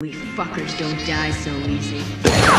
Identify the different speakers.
Speaker 1: We fuckers don't die so easy.